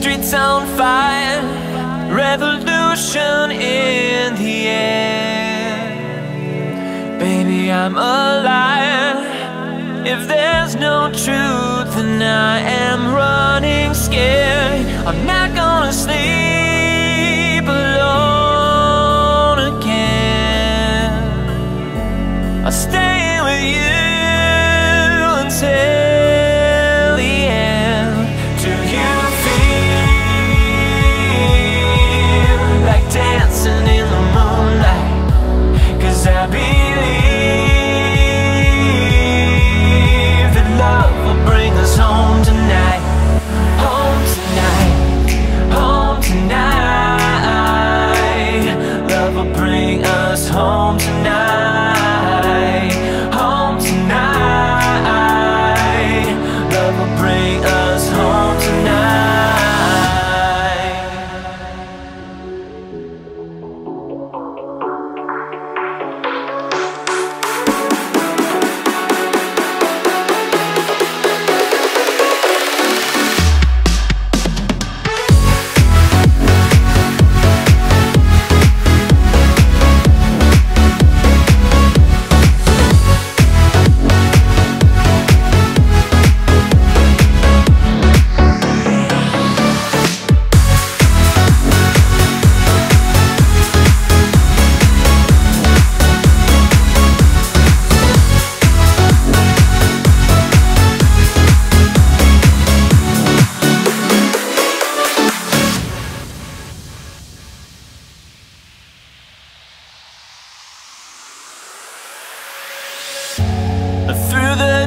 streets on fire, revolution in the air. Baby, I'm a liar. If there's no truth, then I am running scared. I'm not gonna sleep alone again. I'll stay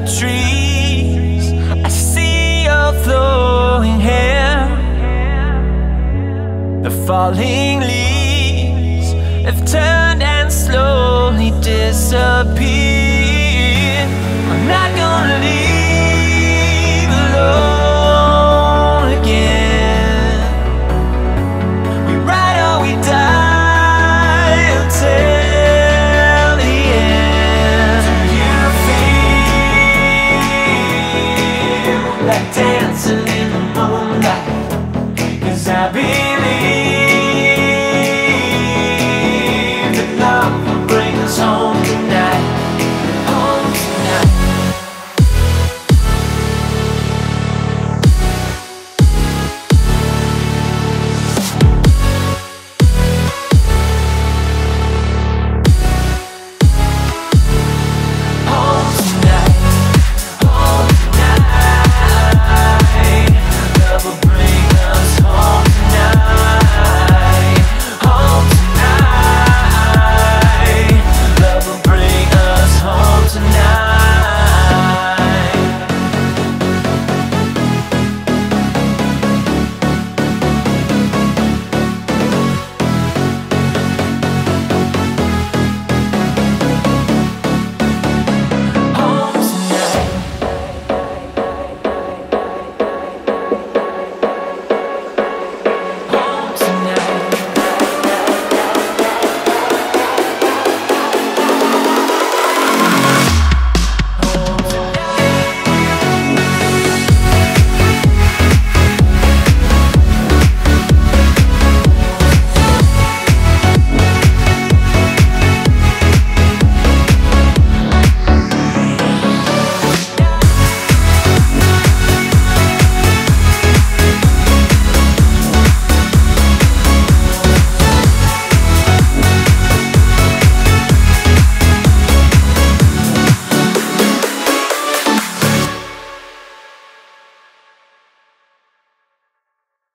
trees, I see your flowing hair. The falling leaves have turned and slowly disappeared. happy